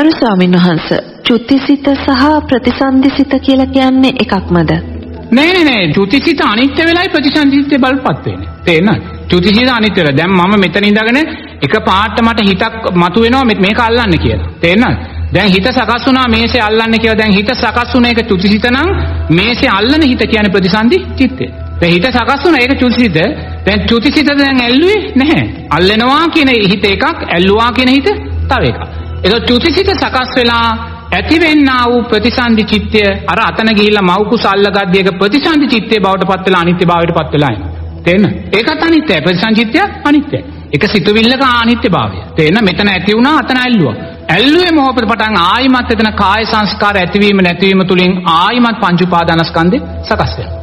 ගරු ස්වාමීන් වහන්ස චුතිසිත සහ ප්‍රතිසන්දිසිත කියලා කියන්නේ එකක්මද? නෑ නෑ නෑ චුතිසිත අනිත්‍ය වෙලයි ප්‍රතිසන්දිසිත බලපත් වෙන්නේ. තේරෙනවද? චුතිසිත අනිත්‍ය වෙලා. දැන් මම මෙතන ඉඳගෙන එක පාට මට හිතක් මතුවෙනවා මේක අල්ලන්න කියලා. තේරෙනවද? දැන් හිත සකස් වුණා මේසේ අල්ලන්න කියලා. දැන් හිත සකස් වුණ එක චුතිසිත නම් මේසේ අල්ලන හිත කියන්නේ ප්‍රතිසන්දි චිත්තය. දැන් හිත සකස් වුණා ඒක චුතිසිත. දැන් චුතිසිත දැන් ඇල්ලුවේ නැහැ. අල්ලනවා කියන හිත එකක්, ඇල්ලුවා කියන හිත තව එකක්. ඒක චුතිසිත සකස් වෙලා ඇතිවෙන්නා වූ ප්‍රතිසන්දි චිත්තය අර අතන ගිහිල්ලා මව් කුස අල්ලගද්දී ඒක ප්‍රතිසන්දි චිත්තේ බවට පත් වෙලා අනිත්‍ය භාවයට පත් වෙලා යනවා. තේරෙනවද? ඒකත් අනිත්‍යයි. ප්‍රතිසංචිත්තය අනිත්‍යයි. එක සිතුවිල්ලක අනිත්‍ය භාවය. තේරෙන මෙතන ඇති වුණා අතන ඇල්ලුවා. ඇල්ලුවේ මොහොතේ පටන් ආයිමත් එතන කාය සංස්කාර ඇතිවීම නැතිවීම තුලින් ආයිමත් පංච උපාදානස්කන්ධේ සකස් වෙනවා.